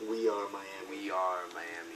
We are Miami. We are Miami.